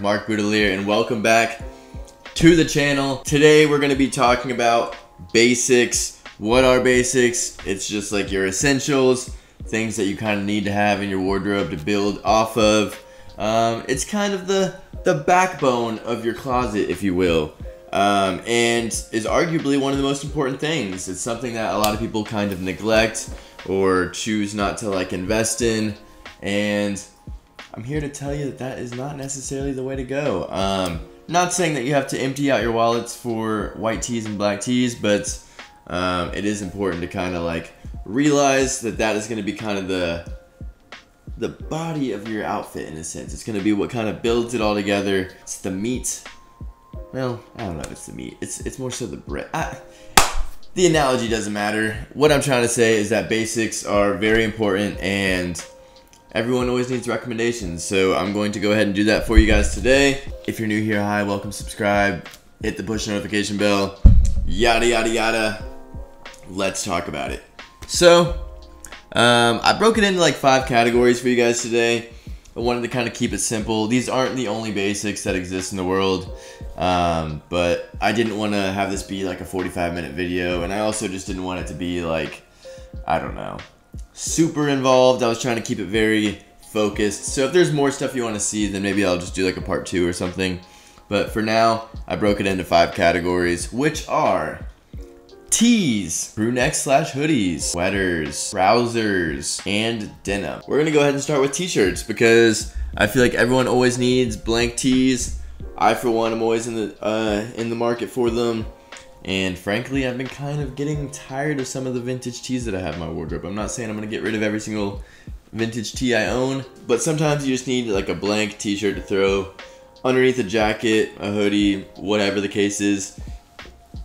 Mark, Boutilier, and welcome back to the channel. Today we're gonna be talking about basics. What are basics? It's just like your essentials, things that you kind of need to have in your wardrobe to build off of. Um, it's kind of the the backbone of your closet, if you will, um, and is arguably one of the most important things. It's something that a lot of people kind of neglect or choose not to like invest in, and I'm here to tell you that that is not necessarily the way to go. Um, not saying that you have to empty out your wallets for white tees and black tees, but um, it is important to kind of like realize that that is going to be kind of the the body of your outfit in a sense. It's gonna be what kind of builds it all together. It's the meat. Well, I don't know if it's the meat. It's it's more so the bread. I, the analogy doesn't matter. What I'm trying to say is that basics are very important and everyone always needs recommendations. So I'm going to go ahead and do that for you guys today. If you're new here, hi, welcome, subscribe, hit the push notification bell, yada, yada, yada. Let's talk about it. So um, I broke it into like five categories for you guys today. I wanted to kind of keep it simple. These aren't the only basics that exist in the world, um, but I didn't want to have this be like a 45 minute video, and I also just didn't want it to be like, I don't know, super involved. I was trying to keep it very focused. So if there's more stuff you want to see, then maybe I'll just do like a part two or something. But for now, I broke it into five categories, which are tees, crew neck slash hoodies, sweaters, trousers, and denim. We're gonna go ahead and start with t-shirts because I feel like everyone always needs blank tees. I, for one, am always in the uh, in the market for them. And frankly, I've been kind of getting tired of some of the vintage tees that I have in my wardrobe. I'm not saying I'm gonna get rid of every single vintage tee I own, but sometimes you just need like a blank t-shirt to throw underneath a jacket, a hoodie, whatever the case is.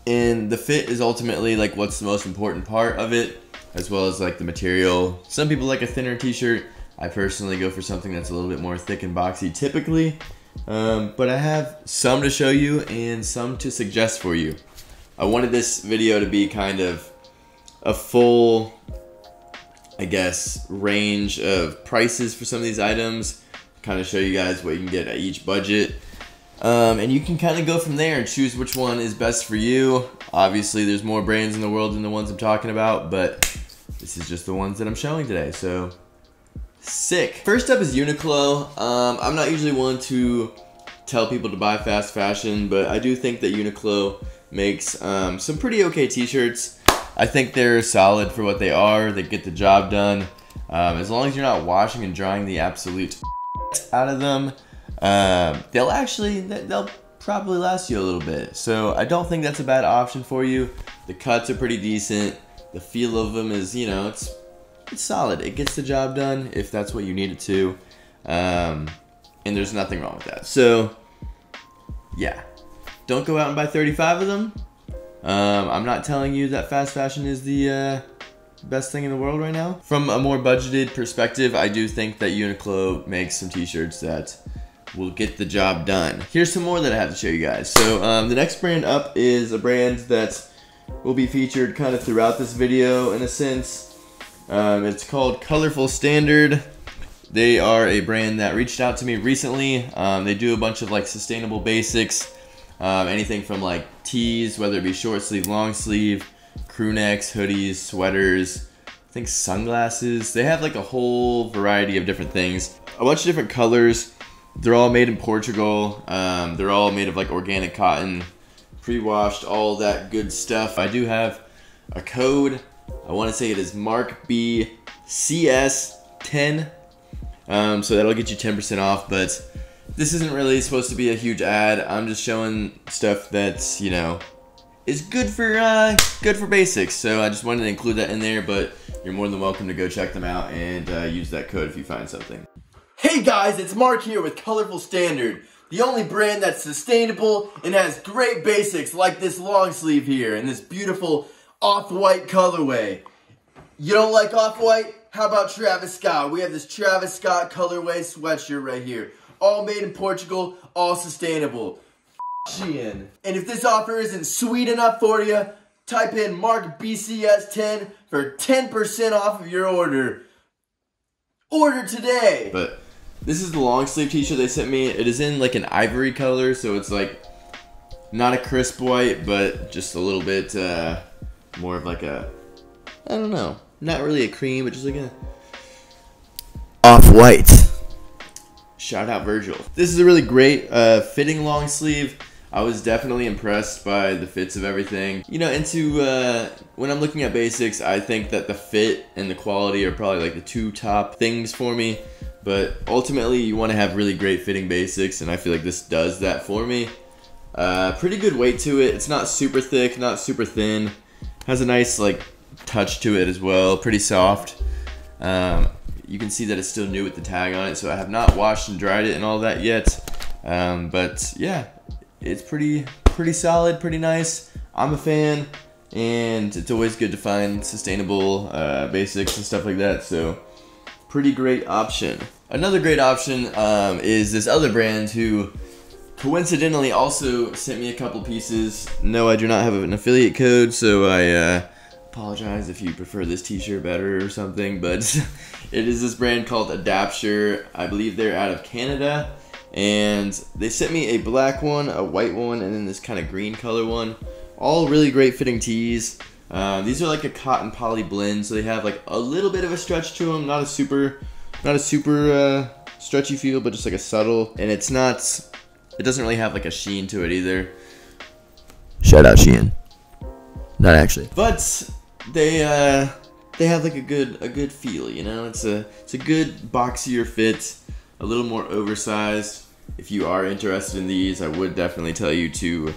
And the fit is ultimately like what's the most important part of it as well as like the material. Some people like a thinner t-shirt. I personally go for something that's a little bit more thick and boxy typically. Um, but i have some to show you and some to suggest for you i wanted this video to be kind of a full i guess range of prices for some of these items kind of show you guys what you can get at each budget um, and you can kind of go from there and choose which one is best for you. Obviously, there's more brands in the world than the ones I'm talking about, but this is just the ones that I'm showing today. So, sick. First up is Uniqlo. Um, I'm not usually one to tell people to buy fast fashion, but I do think that Uniqlo makes um, some pretty okay t-shirts. I think they're solid for what they are. They get the job done. Um, as long as you're not washing and drying the absolute out of them, um, they'll actually they'll probably last you a little bit. So I don't think that's a bad option for you. The cuts are pretty decent. The feel of them is you know it's it's solid. It gets the job done if that's what you need it to. Um, and there's nothing wrong with that. So yeah, don't go out and buy 35 of them. Um, I'm not telling you that fast fashion is the uh, best thing in the world right now. From a more budgeted perspective, I do think that Uniqlo makes some t-shirts that will get the job done. Here's some more that I have to show you guys. So um, the next brand up is a brand that will be featured kind of throughout this video in a sense. Um, it's called Colorful Standard. They are a brand that reached out to me recently. Um, they do a bunch of like sustainable basics. Um, anything from like tees, whether it be short sleeve, long sleeve, crew necks, hoodies, sweaters, I think sunglasses. They have like a whole variety of different things. A bunch of different colors. They're all made in Portugal. Um, they're all made of like organic cotton, pre-washed, all that good stuff. I do have a code. I want to say it is Mark B CS 10. Um, so that'll get you 10% off, but this isn't really supposed to be a huge ad. I'm just showing stuff that's, you know, is good for uh, good for basics. So I just wanted to include that in there, but you're more than welcome to go check them out and uh, use that code if you find something. Hey guys, it's Mark here with Colorful Standard, the only brand that's sustainable and has great basics like this long sleeve here and this beautiful off-white colorway. You don't like off-white? How about Travis Scott? We have this Travis Scott colorway sweatshirt right here. All made in Portugal, all sustainable. Shein. And if this offer isn't sweet enough for you, type in Mark BCS10 for 10% off of your order. Order today. But this is the long sleeve t-shirt they sent me. It is in like an ivory color, so it's like not a crisp white, but just a little bit uh, more of like a, I don't know, not really a cream, but just like a off-white. Shout out Virgil. This is a really great uh, fitting long sleeve. I was definitely impressed by the fits of everything. You know, into uh, when I'm looking at basics, I think that the fit and the quality are probably like the two top things for me. But ultimately, you want to have really great fitting basics, and I feel like this does that for me. Uh, pretty good weight to it. It's not super thick, not super thin. Has a nice like touch to it as well. Pretty soft. Um, you can see that it's still new with the tag on it, so I have not washed and dried it and all that yet. Um, but yeah, it's pretty pretty solid, pretty nice. I'm a fan, and it's always good to find sustainable uh, basics and stuff like that. So pretty great option. Another great option um, is this other brand who coincidentally also sent me a couple pieces. No, I do not have an affiliate code, so I uh, apologize if you prefer this t-shirt better or something, but it is this brand called Adapture. I believe they're out of Canada, and they sent me a black one, a white one, and then this kind of green color one. All really great fitting tees. Uh, these are like a cotton poly blend, so they have like a little bit of a stretch to them, not a super, not a super uh, stretchy feel, but just like a subtle. And it's not, it doesn't really have like a sheen to it either. Shout out Shein. Not actually, but they uh, they have like a good a good feel. You know, it's a it's a good boxier fit, a little more oversized. If you are interested in these, I would definitely tell you to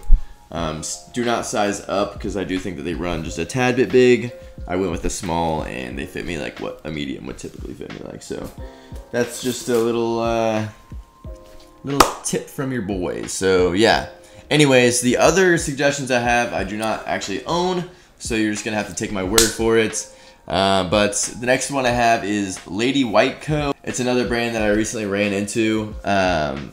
um, do not size up because I do think that they run just a tad bit big. I went with a small and they fit me like what a medium would typically fit me like. So that's just a little uh, little tip from your boys. So yeah. Anyways, the other suggestions I have, I do not actually own so you're just gonna have to take my word for it. Uh, but the next one I have is Lady White Co. It's another brand that I recently ran into. Um,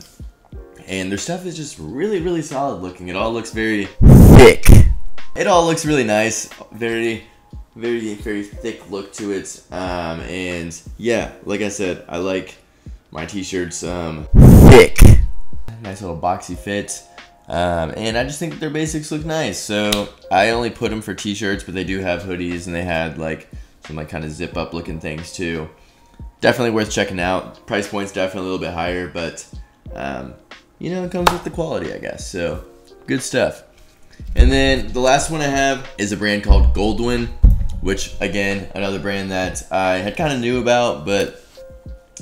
and their stuff is just really, really solid looking. It all looks very thick. It all looks really nice. Very, very, very thick look to it. Um, and yeah, like I said, I like my t-shirts um, thick. Nice little boxy fit. Um, and I just think their basics look nice. So I only put them for t-shirts, but they do have hoodies and they had like some like kind of zip up looking things too. Definitely worth checking out. Price point's definitely a little bit higher, but um, you know, it comes with the quality, I guess. So good stuff. And then the last one I have is a brand called Goldwin, which again, another brand that I had kind of knew about, but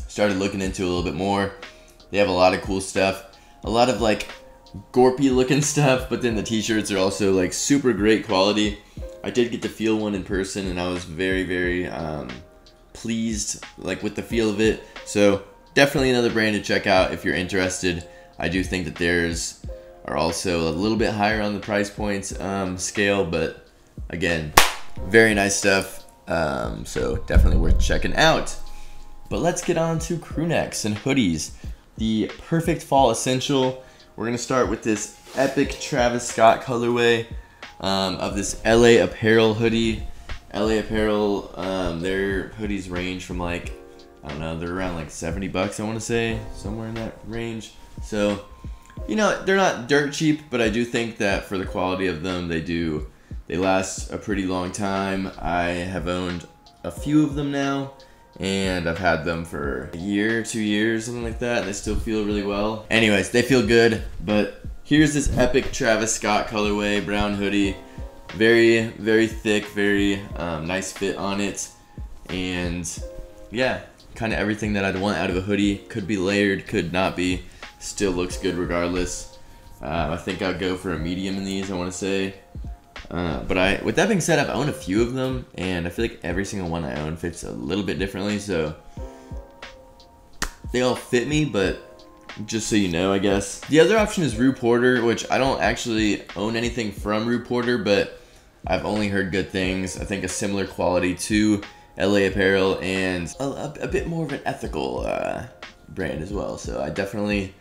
started looking into a little bit more. They have a lot of cool stuff. A lot of like gorpy looking stuff, but then the t-shirts are also like super great quality. I did get to feel one in person and I was very, very um, pleased like with the feel of it. So definitely another brand to check out if you're interested. I do think that theirs are also a little bit higher on the price points um, scale, but again, very nice stuff. Um, so definitely worth checking out. But let's get on to crew necks and hoodies. The perfect fall essential we're gonna start with this epic Travis Scott colorway um, of this LA Apparel hoodie. LA Apparel, um, their hoodies range from like, I don't know, they're around like 70 bucks, I wanna say, somewhere in that range. So, you know, they're not dirt cheap, but I do think that for the quality of them, they do, they last a pretty long time. I have owned a few of them now and I've had them for a year, two years, something like that, and they still feel really well. Anyways, they feel good, but here's this epic Travis Scott colorway, brown hoodie. Very, very thick, very um, nice fit on it, and yeah, kind of everything that I'd want out of a hoodie. Could be layered, could not be. Still looks good regardless. Uh, I think I'll go for a medium in these, I want to say. Uh, but I, with that being said, I've owned a few of them, and I feel like every single one I own fits a little bit differently. So they all fit me, but just so you know, I guess. The other option is Rue Porter, which I don't actually own anything from Rue Porter, but I've only heard good things. I think a similar quality to LA Apparel and a, a, a bit more of an ethical uh, brand as well. So I definitely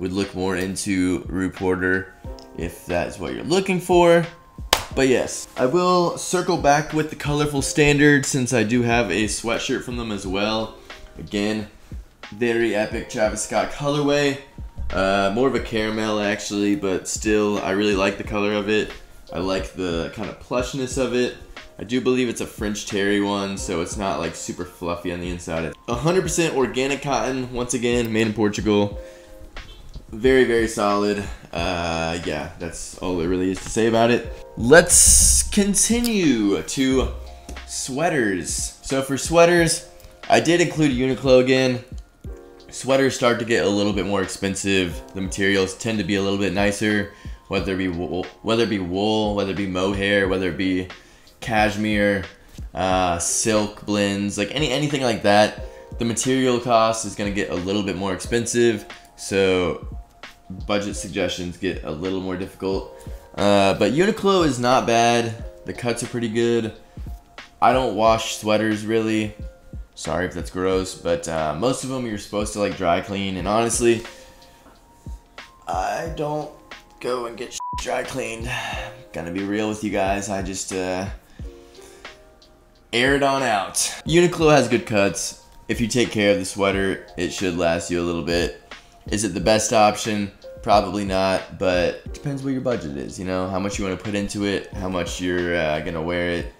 would look more into Rue Porter. if that is what you're looking for. But yes, I will circle back with the colorful standard since I do have a sweatshirt from them as well. Again, very epic Travis Scott colorway. Uh, more of a caramel actually, but still, I really like the color of it. I like the kind of plushness of it. I do believe it's a French terry one, so it's not like super fluffy on the inside. 100% organic cotton, once again, made in Portugal. Very, very solid. Uh, yeah, that's all there really is to say about it. Let's continue to sweaters. So for sweaters, I did include Uniqlo again. Sweaters start to get a little bit more expensive. The materials tend to be a little bit nicer, whether it be wool, whether it be wool, whether it be mohair, whether it be cashmere, uh, silk blends, like any anything like that. The material cost is gonna get a little bit more expensive, so budget suggestions get a little more difficult. Uh, but Uniqlo is not bad. The cuts are pretty good. I don't wash sweaters really. Sorry if that's gross, but uh, most of them you're supposed to like dry clean. And honestly, I don't go and get dry cleaned. Gonna be real with you guys. I just uh, air it on out. Uniqlo has good cuts. If you take care of the sweater, it should last you a little bit. Is it the best option? Probably not, but it depends what your budget is, you know, how much you want to put into it, how much you're uh, gonna wear it,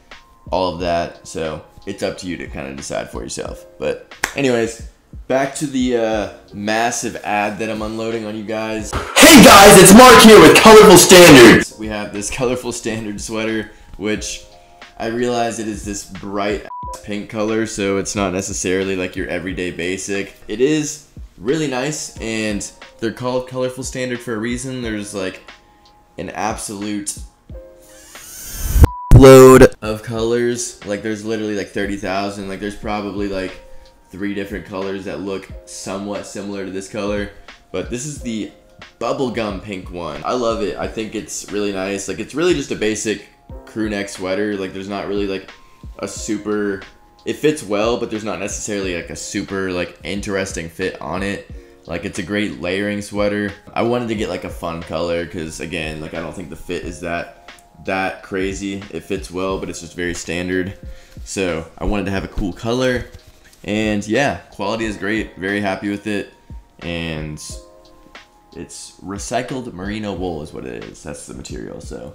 all of that. So it's up to you to kind of decide for yourself. But anyways, back to the uh, massive ad that I'm unloading on you guys. Hey guys, it's Mark here with Colorful Standards. We have this colorful standard sweater, which I realize it is this bright pink color, so it's not necessarily like your everyday basic. It is really nice, and they're called colorful standard for a reason. There's like an absolute load of colors. Like there's literally like 30,000. Like there's probably like three different colors that look somewhat similar to this color. But this is the bubblegum pink one. I love it. I think it's really nice. Like it's really just a basic crew neck sweater. Like there's not really like a super it fits well, but there's not necessarily like a super like interesting fit on it. Like it's a great layering sweater. I wanted to get like a fun color because again, like I don't think the fit is that that crazy. It fits well, but it's just very standard. So I wanted to have a cool color. And yeah, quality is great. Very happy with it. And it's recycled merino wool is what it is. That's the material. So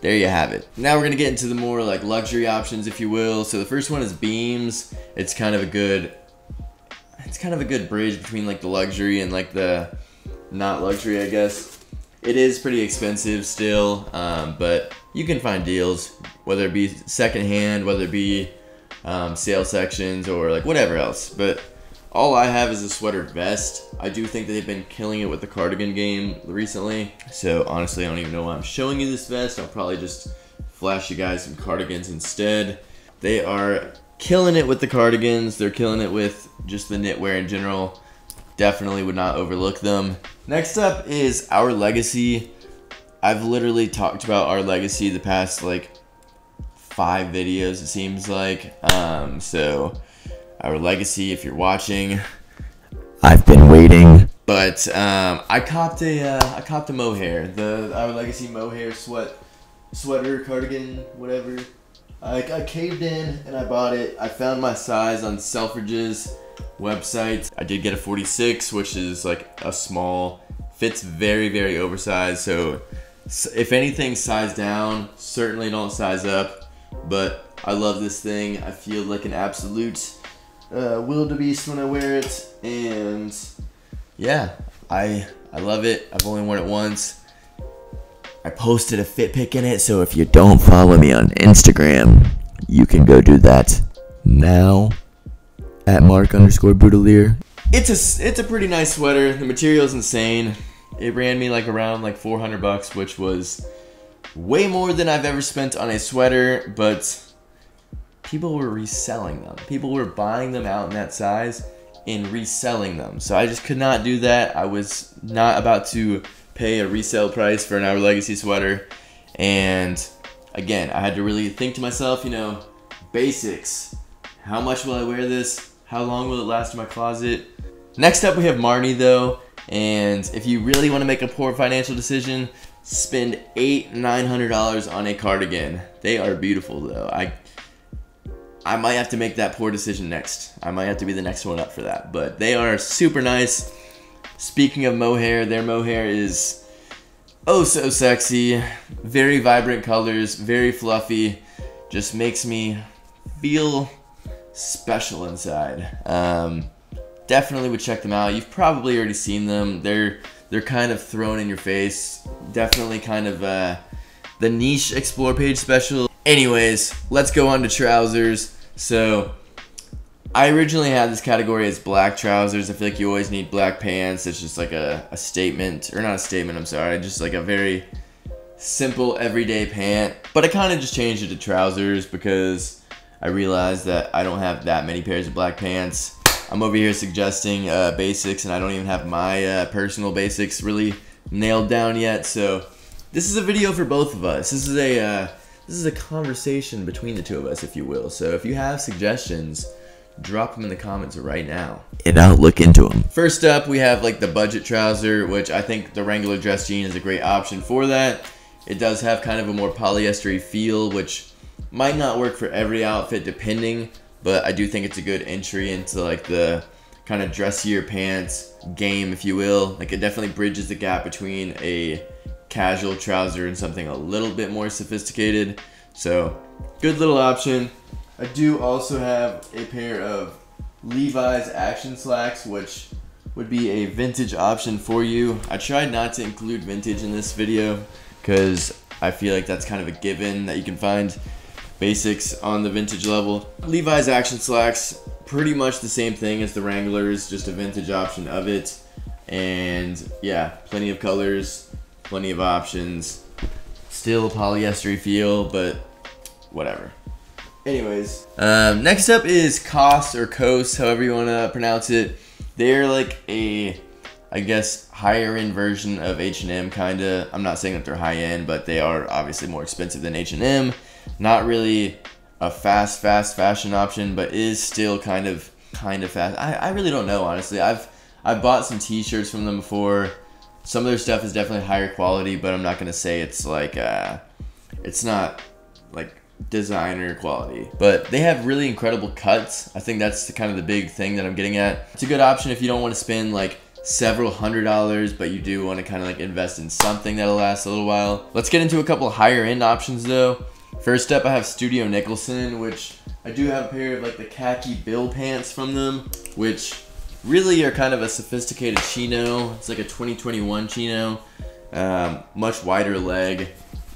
there you have it. Now we're gonna get into the more like luxury options, if you will. So the first one is Beams. It's kind of a good, it's kind of a good bridge between like the luxury and like the not luxury, I guess. It is pretty expensive still, um, but you can find deals, whether it be secondhand, whether it be um, sale sections or like whatever else. But all I have is a sweater vest. I do think that they've been killing it with the cardigan game recently. So honestly, I don't even know why I'm showing you this vest. I'll probably just flash you guys some cardigans instead. They are killing it with the cardigans. They're killing it with just the knitwear in general. Definitely would not overlook them. Next up is Our Legacy. I've literally talked about Our Legacy the past like five videos, it seems like. Um, so our legacy if you're watching. I've been waiting. But um, I copped a uh, I copped a mohair, the our legacy mohair sweat sweater cardigan whatever. I, I caved in and I bought it. I found my size on Selfridges website. I did get a 46, which is like a small. Fits very very oversized. So if anything, size down. Certainly don't size up. But I love this thing. I feel like an absolute uh, wildebeest when I wear it, and yeah, I I love it. I've only worn it once. I posted a fit pic in it, so if you don't follow me on Instagram, you can go do that now at Mark underscore Boutilier. It's a it's a pretty nice sweater. The material is insane. It ran me like around like 400 bucks, which was way more than I've ever spent on a sweater, but people were reselling them. People were buying them out in that size and reselling them. So I just could not do that. I was not about to pay a resale price for an Our Legacy sweater. And again, I had to really think to myself, you know, basics. How much will I wear this? How long will it last in my closet? Next up, we have Marni though. And if you really want to make a poor financial decision, spend eight, nine hundred dollars on a cardigan. They are beautiful though. I I might have to make that poor decision next. I might have to be the next one up for that. But they are super nice. Speaking of mohair, their mohair is oh so sexy. Very vibrant colors, very fluffy. Just makes me feel special inside. Um, definitely would check them out. You've probably already seen them. They're they're kind of thrown in your face. Definitely kind of uh, the niche explore page special. Anyways, let's go on to trousers. So I originally had this category as black trousers. I feel like you always need black pants. It's just like a, a statement, or not a statement, I'm sorry, just like a very simple everyday pant. But I kind of just changed it to trousers because I realized that I don't have that many pairs of black pants. I'm over here suggesting uh, basics, and I don't even have my uh, personal basics really nailed down yet. So this is a video for both of us. This is a uh, this is a conversation between the two of us, if you will. So if you have suggestions, drop them in the comments right now, and I'll look into them. First up, we have like the budget trouser, which I think the Wrangler dress jean is a great option for that. It does have kind of a more polyestery feel, which might not work for every outfit depending, but I do think it's a good entry into like the kind of dressier pants game, if you will. Like it definitely bridges the gap between a casual trouser and something a little bit more sophisticated. So good little option. I do also have a pair of Levi's Action Slacks, which would be a vintage option for you. I tried not to include vintage in this video because I feel like that's kind of a given that you can find basics on the vintage level. Levi's Action Slacks, pretty much the same thing as the Wranglers, just a vintage option of it. And yeah, plenty of colors, plenty of options. Still polyester feel, but whatever. Anyways, um, next up is COS or COS, however you want to pronounce it. They're like a, I guess, higher end version of H&M, kind of. I'm not saying that they're high end, but they are obviously more expensive than H&M. Not really a fast, fast fashion option, but is still kind of, kind of fast. I, I really don't know, honestly. I've, I've bought some t-shirts from them before. Some of their stuff is definitely higher quality, but I'm not to say it's like, uh, it's not like designer quality. But they have really incredible cuts. I think that's the, kind of the big thing that I'm getting at. It's a good option if you don't want to spend like several hundred dollars, but you do want to kind of like invest in something that'll last a little while. Let's get into a couple higher end options though. First up, I have Studio Nicholson, which I do have a pair of like the khaki bill pants from them, which really are kind of a sophisticated chino. It's like a 2021 chino, um, much wider leg.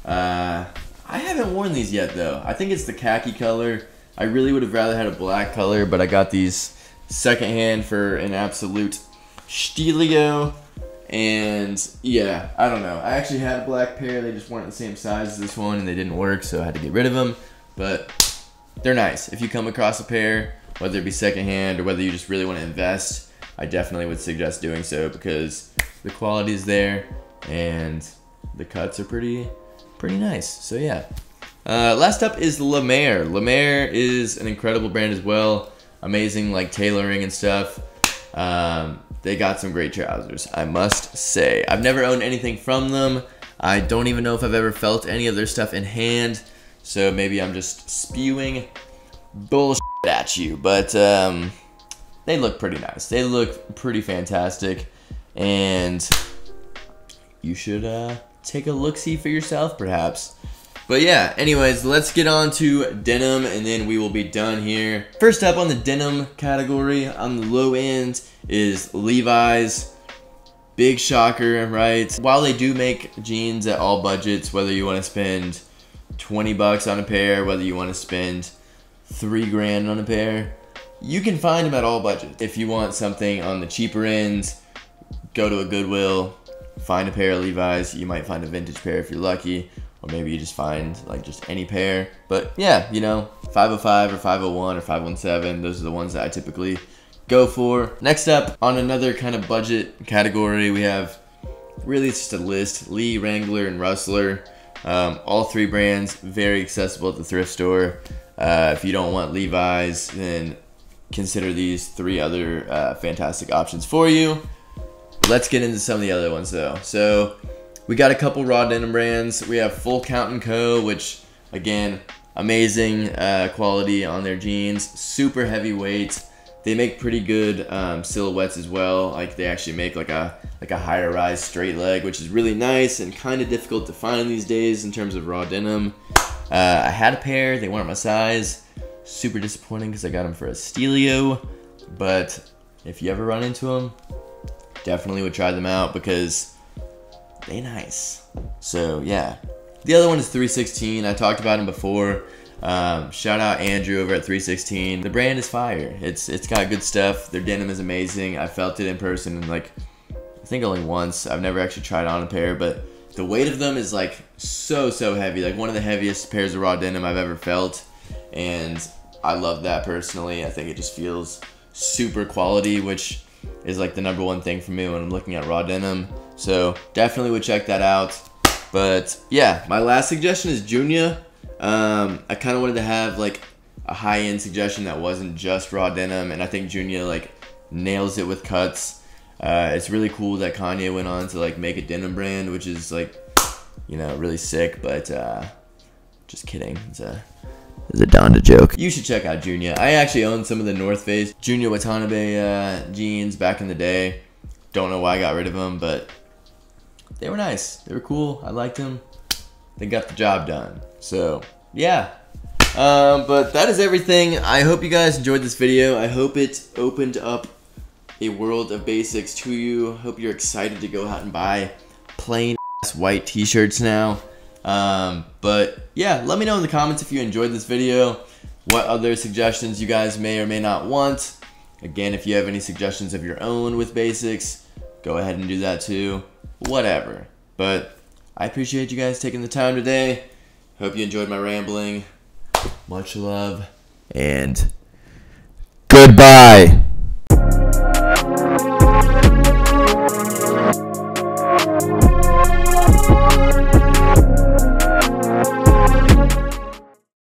Uh, I haven't worn these yet though. I think it's the khaki color. I really would have rather had a black color, but I got these secondhand for an absolute stilio. And yeah, I don't know. I actually had a black pair. They just weren't the same size as this one, and they didn't work, so I had to get rid of them. But they're nice. If you come across a pair, whether it be secondhand or whether you just really want to invest, I definitely would suggest doing so because the quality is there and the cuts are pretty pretty nice. So yeah. Uh, last up is La Mer. Lemaire is an incredible brand as well. Amazing like tailoring and stuff. Um, they got some great trousers, I must say. I've never owned anything from them. I don't even know if I've ever felt any of their stuff in hand. So maybe I'm just spewing bullshit at you. But um, they look pretty nice. They look pretty fantastic. And you should uh, take a look see for yourself, perhaps. But yeah, anyways, let's get on to denim and then we will be done here. First up on the denim category, on the low end, is Levi's. Big shocker, right? While they do make jeans at all budgets, whether you want to spend 20 bucks on a pair, whether you want to spend three grand on a pair, you can find them at all budgets. If you want something on the cheaper ends, go to a Goodwill, find a pair of Levi's. You might find a vintage pair if you're lucky, or maybe you just find like just any pair. But yeah, you know, 505 or 501 or 517, those are the ones that I typically go for. Next up, on another kind of budget category, we have really it's just a list Lee, Wrangler, and Rustler. Um, all three brands, very accessible at the thrift store. Uh, if you don't want Levi's, then consider these three other uh, fantastic options for you. let's get into some of the other ones though. So we got a couple raw denim brands. We have Full Count Co, which again, amazing uh, quality on their jeans, super heavyweight. They make pretty good um, silhouettes as well. Like they actually make like a like a higher rise straight leg, which is really nice and kind of difficult to find these days in terms of raw denim. Uh, I had a pair, they weren't my size. Super disappointing because I got them for a Stelio, but if you ever run into them, definitely would try them out because they nice. So yeah. The other one is 316. I talked about him before. Um, shout out Andrew over at 316. The brand is fire. It's it's got good stuff. Their denim is amazing. I felt it in person and like I think only once. I've never actually tried on a pair, but the weight of them is like so so heavy. Like one of the heaviest pairs of raw denim I've ever felt, and I love that personally. I think it just feels super quality, which is like the number one thing for me when I'm looking at raw denim. So definitely would check that out. But yeah, my last suggestion is Junya. Um, I kind of wanted to have like a high end suggestion that wasn't just raw denim, and I think Junya like nails it with cuts. Uh, it's really cool that Kanye went on to like make a denim brand, which is like, you know, really sick. But uh, just kidding. It's a it's a Donda joke. You should check out Junya. I actually owned some of the North Face Junya Watanabe uh, jeans back in the day. Don't know why I got rid of them, but they were nice. They were cool. I liked them. They got the job done. So, yeah. Um, but that is everything. I hope you guys enjoyed this video. I hope it opened up a world of basics to you. Hope you're excited to go out and buy plain white t-shirts now. Um, but yeah, let me know in the comments if you enjoyed this video. What other suggestions you guys may or may not want. Again, if you have any suggestions of your own with basics, go ahead and do that too whatever. But I appreciate you guys taking the time today. Hope you enjoyed my rambling. Much love and goodbye.